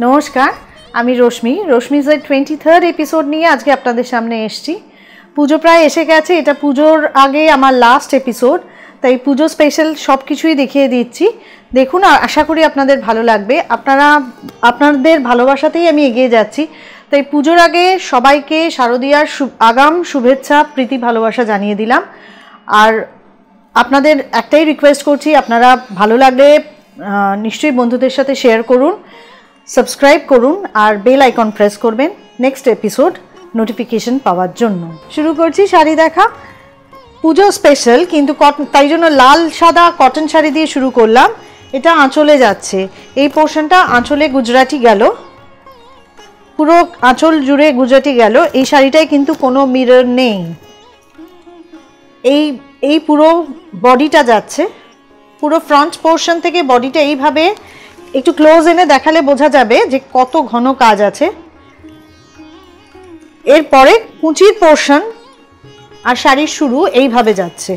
নমস্কার, আমি রশ্মি। রশ্মিজের টোয়েন্টি থার্ড এপিসোড নিয়ে আজকে আপনাদের সামনে এসছি। পুজো প্রায় এসে গেছে, এটা পুজোর আগে আমার লাস্ট এপিসোড তাই পুজো স্পেশাল সব কিছুই দেখিয়ে দিচ্ছি। দেখুন আশা করি আপনাদের ভালো লাগবে। আপনারা, আপনাদের ভালোবাসাতেই আমি এগিয়ে যাচ্ছি। তাই পুজোর আগে সবাইকে শারদীয়ার আগাম শুভেচ্ছা, প্রীতি, ভালোবাসা জানিয়ে দিলাম। আর আপনাদের একটাই রিকোয়েস্ট করছি, আপনারা ভালো লাগলে নিশ্চয়ই বন্ধুদের সাথে শেয়ার করুন। সাবস্ক্রাইব করুন আর বেল আইকন প্রেস করবেন নেক্সট এপিসোড নোটিফিকেশন পাওয়ার জন্য। শুরু করছি শাড়ি দেখা। পুজো স্পেশাল কিন্তু তাই জন্য লাল, সাদা কটন শাড়ি দিয়ে শুরু করলাম। এটা আঁচলে যাচ্ছে। এই পোর্শনটা আঁচলে গুজরাটি গেল। পুরো আঁচল জুড়ে গুজরাটি গেল। এই শাড়িটায় কিন্তু কোনো মিরর নেই। এই এই পুরো বডিটা যাচ্ছে। পুরো ফ্রন্ট পোর্শন থেকে বডিটা এইভাবে একটু ক্লোজ এনে দেখালে বোঝা যাবে যে কত ঘন কাজ আছে। এরপরে কুচির পোর্শন আর শাড়ির শুরু এইভাবে যাচ্ছে।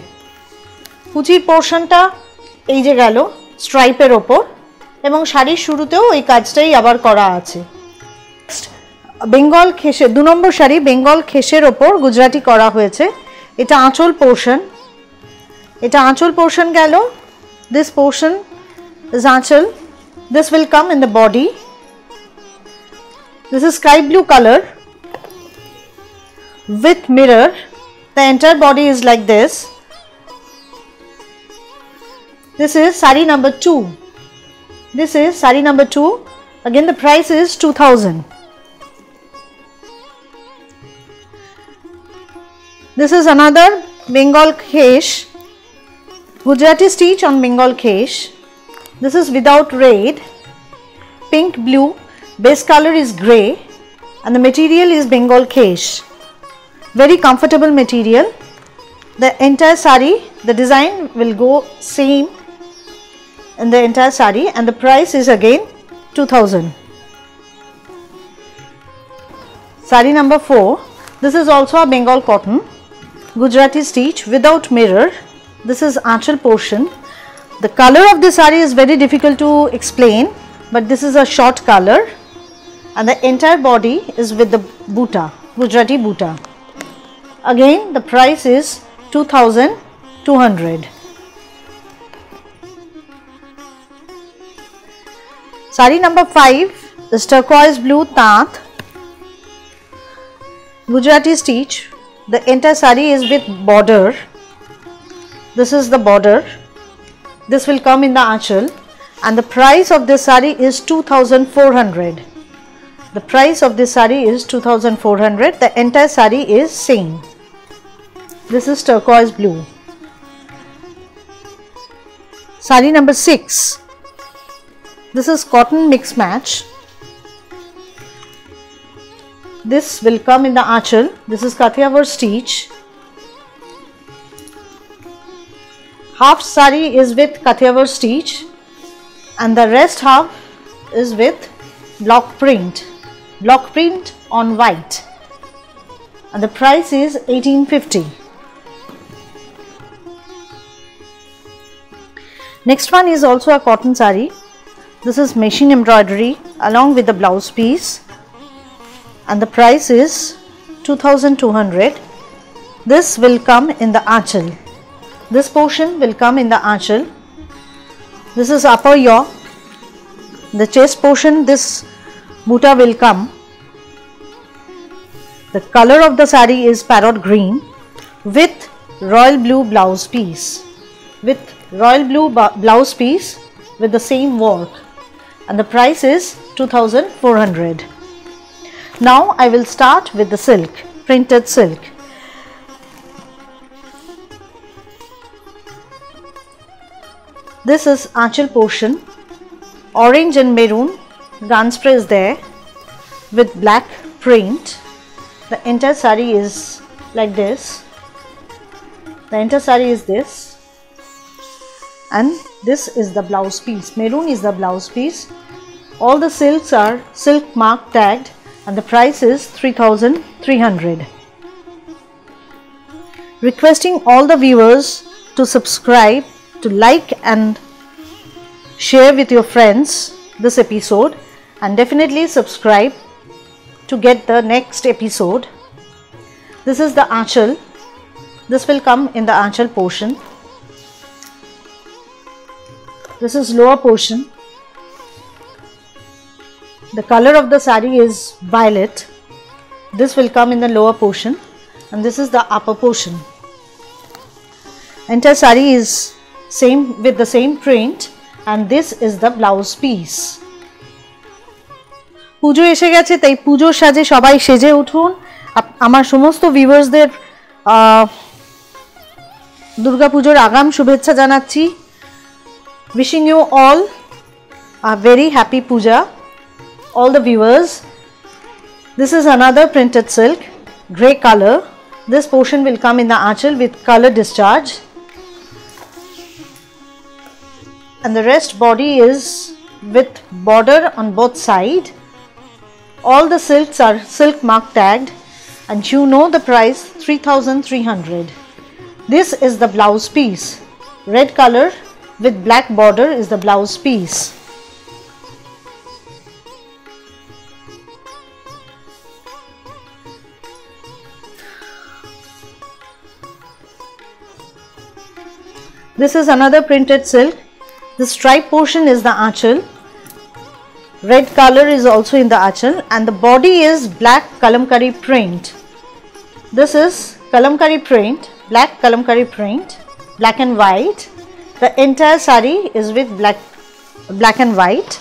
কুচির পোর্শনটা এই যে গেল স্ট্রাইপের ওপর এবং শাড়ির শুরুতেও এই কাজটাই আবার করা আছে। বেঙ্গল খেসে, দু নম্বর শাড়ি বেঙ্গল খেসের ওপর গুজরাটি করা হয়েছে। এটা আঁচল পোর্শন এটা আঁচল পোর্শন গেল। This portion is anchal. This will come in the body. This is sky blue color with mirror. The entire body is like this. This is sari number 2. This is sari number 2. Again the price is 2000. This is another Bengal Khesh. Gujarati stitch on Bengal Khesh this is without red pink blue. Base color is gray and the material is bengal Khesh. very comfortable material. The entire sari the design will go same in the entire sari and the price is again 2000 sari number 4 this is also a bengal cotton. Gujarati stitch without mirror. This is anchal portion the color of the sari is very difficult to explain but this is a short color. And the entire body is with the buta gujarati buta. Again the price is 2200 sari number 5 is turquoise blue tant gujarati stitch. The entire sari is with border. This is the border this will come in the achal and the price of this sari is 2400 the price of this sari is 2400 the entire sari is same this is turquoise blue. Sari number 6. This is cotton mix match. This will come in the achal. This is Kathiawar stitch. Half sari is with Kathiawar stitch and the rest half is with block print. Block print on white. And the price is 1850. Next one is also a cotton sari. This is machine embroidery along with the blouse piece and the price is 2200. This will come in the achal. This portion will come in the achal. This is upper yaw. The chest portion this buta will come. The color of the sari is parrot green with royal blue blouse piece with royal blue blouse piece with the same work and the price is 2400 now i will start with the silk printed silk this is anchal portion orange and maroon. Gun spray is there with black print. The entire sari is like this. The entire sari is this. And this is the blouse piece. Maroon is the blouse piece. All the silks are silk mark tagged and the price is 3300 requesting all the viewers to subscribe to like and share with your friends this episode and definitely subscribe to get the next episode. This is the Achal. This will come in the Achal portion. This is lower portion. The color of the sari is violet. This will come in the lower portion and this is the upper portion. Entire sari is same with the same print and this is the blouse piece. পুজো এসে গেছে তাই পুজোর সাজে সবাই সেজে উঠুন আমার সমস্ত ভিউয়ার্সদের দুর্গাপুজোর আগাম শুভেচ্ছা জানাচ্ছি wishing you all a very happy Puja all the viewers this is another printed silk gray color this portion will come in the achal with color discharge and the rest body is with border on both side. All the silks are silk mark tagged and you know the price 3300 this is the blouse piece. Red color with black border is the blouse piece. This is another printed silk. The stripe portion is the achal. Red color is also in the achal and the body is black kalamkari print. This is kalamkari print, black kalamkari print, black and white. The entire sari is with black, black and white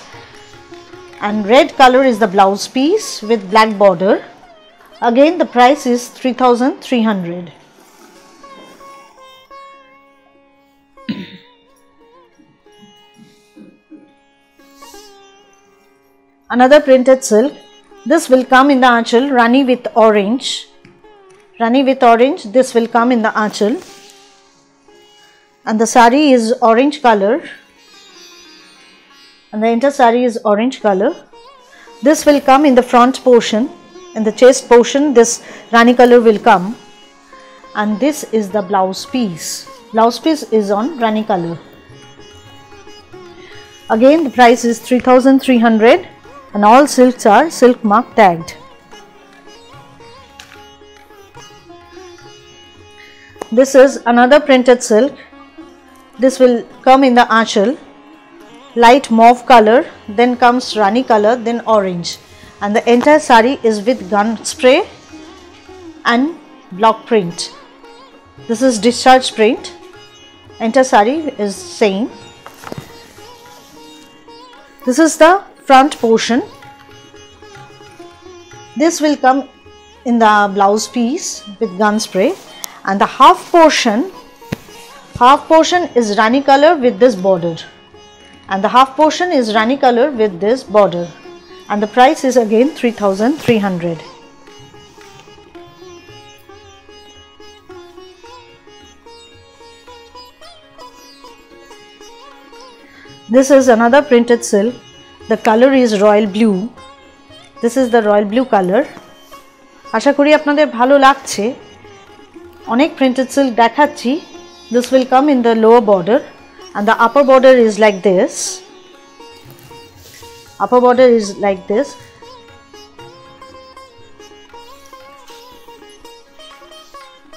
and red color is the blouse piece with black border. Again the price is 3300. Another printed silk. This will come in the achal rani with orange. Rani with orange. This will come in the achal. And the sari is orange color. And the entire sari is orange color. This will come in the front portion. In the chest portion, this rani color will come. And this is the blouse piece. Blouse piece is on rani color. Again, the price is 3300 and all silks are silk mark tagged. This is another printed silk. This will come in the achal, light mauve color, then comes rani color, then orange. And the entire sari is with gun spray and block print. This is discharge print. Entire sari is same. This is the front portion. This will come in the blouse piece with gun spray. And the half portion half portion is rani color with this border. And the half portion is rani color with this border. And the price is again 3300 this is another printed silk the color is royal blue this is the royal blue color আশা করি আপনাদের ভালো লাগছে অনেক printed silk দেখাচ্ছি this will come in the lower border and the upper border is like this upper border is like this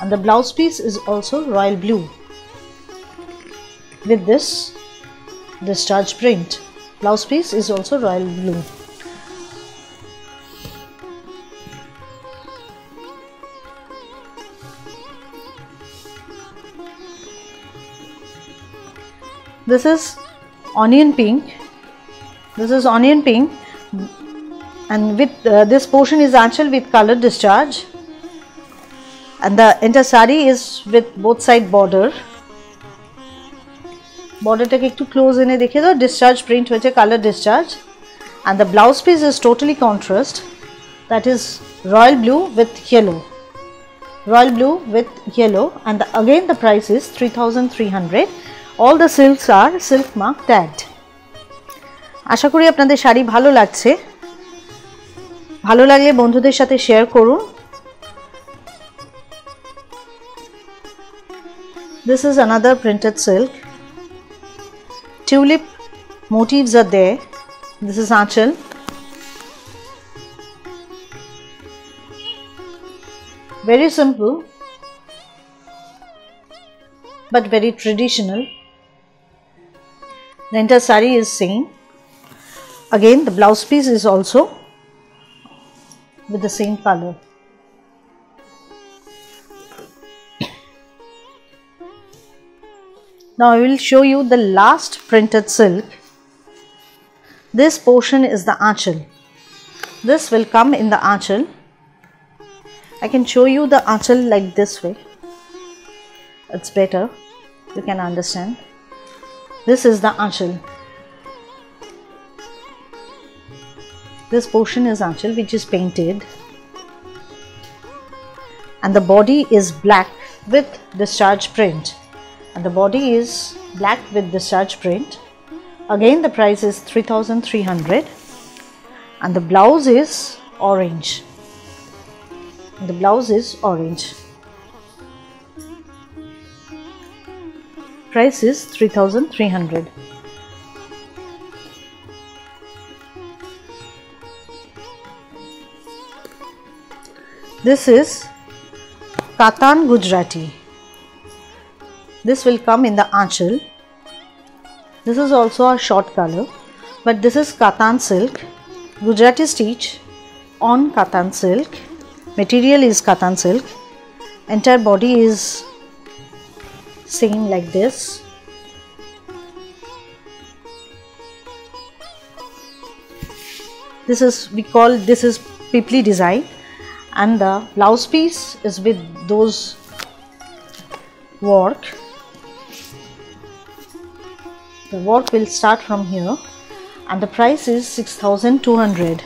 and the blouse piece is also royal blue with this discharge print blouse piece is also royal blue. This is onion pink. This is onion pink. And with uh, this portion is achal with color discharge. And the entire sari is with both side border বর্ডারটাকে একটু close এনে দেখে দাও। Discharge print হয়েছে colour discharge and the blouse piece is totally contrast that is royal blue with yellow royal blue with yellow. And the, again the price is 3300 all the silks are silk mark tagged আশা করি আপনাদের শাড়ি ভালো লাগছে। ভালো লাগলে বন্ধুদের সাথে share করুন। This is another printed silk tulip motifs are there. This is Achal. Very simple but very traditional. The entire sari is same. Again the blouse piece is also with the same color. Now I will show you the last printed silk. This portion is the aanchal this will come in the aanchal I can show you the aanchal like this way. It's better. You can understand. This is the aanchal this portion is aanchal which is painted. And the body is black with discharge print and the body is black with discharge print. Again the price is 3300 and the blouse is orange. The blouse is orange. Price is 3300 this is Katan Gujarati this will come in the aanchal this is also a short color but this is Katan silk. Gujarati stitch on Katan silk. Material is Katan silk. Entire body is same like this. This is we call this is pipli design. And the blouse piece is with those work the work will start from here and the price is 6200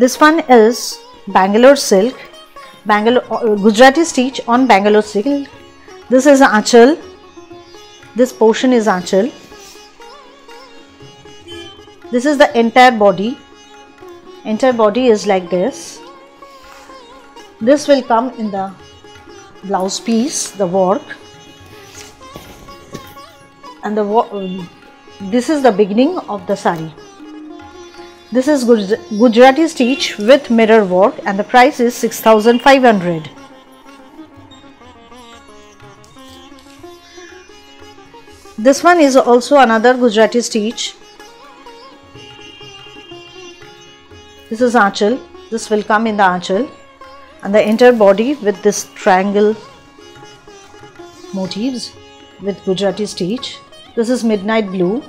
This one is Bangalore silk, Bangalore uh, Gujarati stitch on Bangalore silk. This is aanchal. This portion is aanchal. This is the entire body. Entire body is like this. This will come in the blouse piece, the work, and the um, this is the beginning of the sari. This is Gujarati stitch with mirror work and the price is 6500. This one is also another Gujarati stitch. This is aanchal. This will come in the aanchal and the entire body with this triangle motifs with Gujarati stitch. This is midnight blue.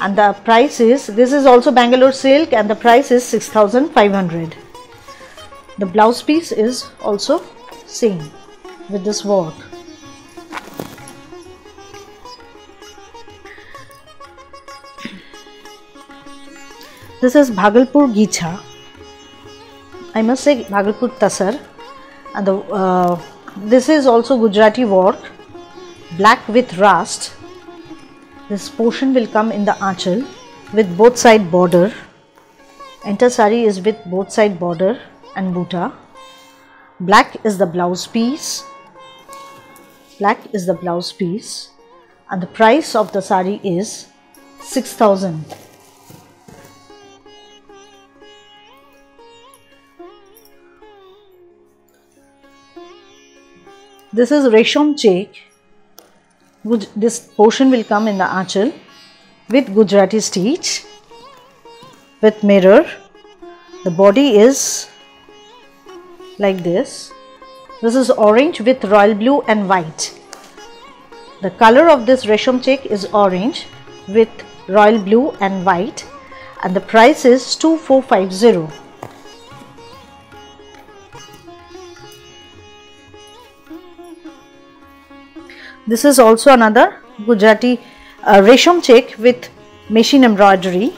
And the price is this is also Bangalore silk and the price is 6500 the blouse piece is also same with this work. This is Bhagalpur Gicha I must say Bhagalpur Tasar and the uh, this is also Gujarati work black with rust this portion will come in the aanchal with both side border. Enter sari is with both side border and buta. Black is the blouse piece. Black is the blouse piece and the price of the sari is 6000 This is Resham check this portion will come in the aanchal with Gujarati stitch with mirror. The body is like this. This is orange with royal blue and white. The color of this resham check is orange with royal blue and white and the price is 2450. This is also another Gujarati uh, Resham check with machine embroidery.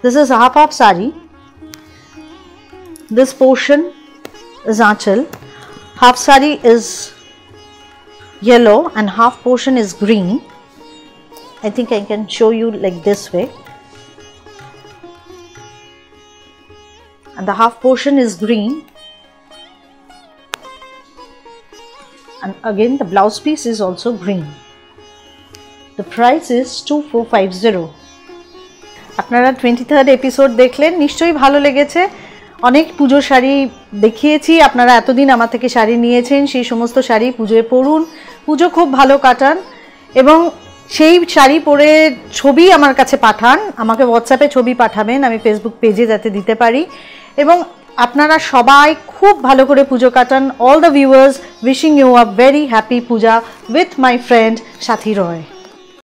This is half half sari. This portion is aanchal. Half sari is yellow and half portion is green. I think I can show you like this way. And the half portion is green and again, the blouse piece is also green. The price is 2450. আপনারা twenty third episode দেখলেন, নিশ্চয়ই ভালো লেগেছে অনেক পুজোর শাড়ি দেখিয়েছি, আপনারা এতদিন আমার থেকে শাড়ি নিয়েছেন, সেই সমস্ত শাড়ি পুজোয় পরুন পুজো খুব ভালো কাটান এবং সেই শাড়ি পরে ছবি আমার কাছে পাঠান আমাকে হোয়াটসঅ্যাপে ছবি পাঠাবেন, আমি ফেসবুক পেজে যাতে দিতে পারি এবং আপনারা সবাই খুব ভালো করে পুজো কাটান। All the viewers wishing you a very happy Puja with my friend Sathi Roy